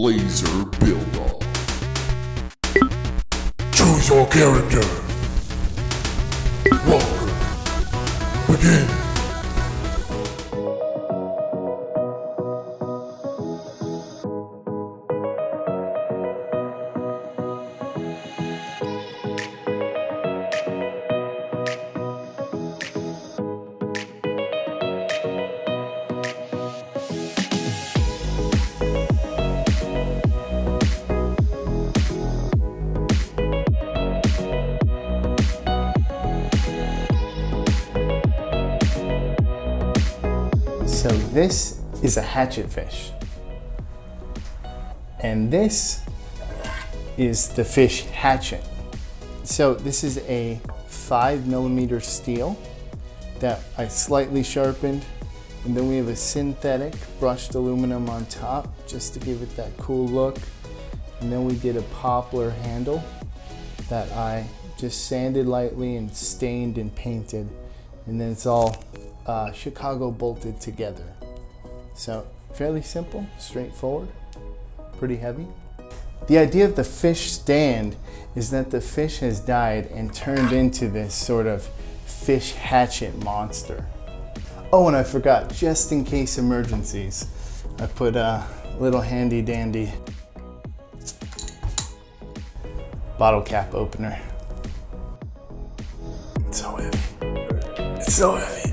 laser build-off. Choose your character. Walker. Begin. So this is a hatchet fish. And this is the fish hatchet. So this is a five millimeter steel that I slightly sharpened. And then we have a synthetic brushed aluminum on top just to give it that cool look. And then we did a poplar handle that I just sanded lightly and stained and painted. And then it's all uh, Chicago bolted together. So fairly simple, straightforward, pretty heavy. The idea of the fish stand is that the fish has died and turned into this sort of fish hatchet monster. Oh, and I forgot, just in case emergencies, I put a little handy dandy bottle cap opener. So heavy so heavy.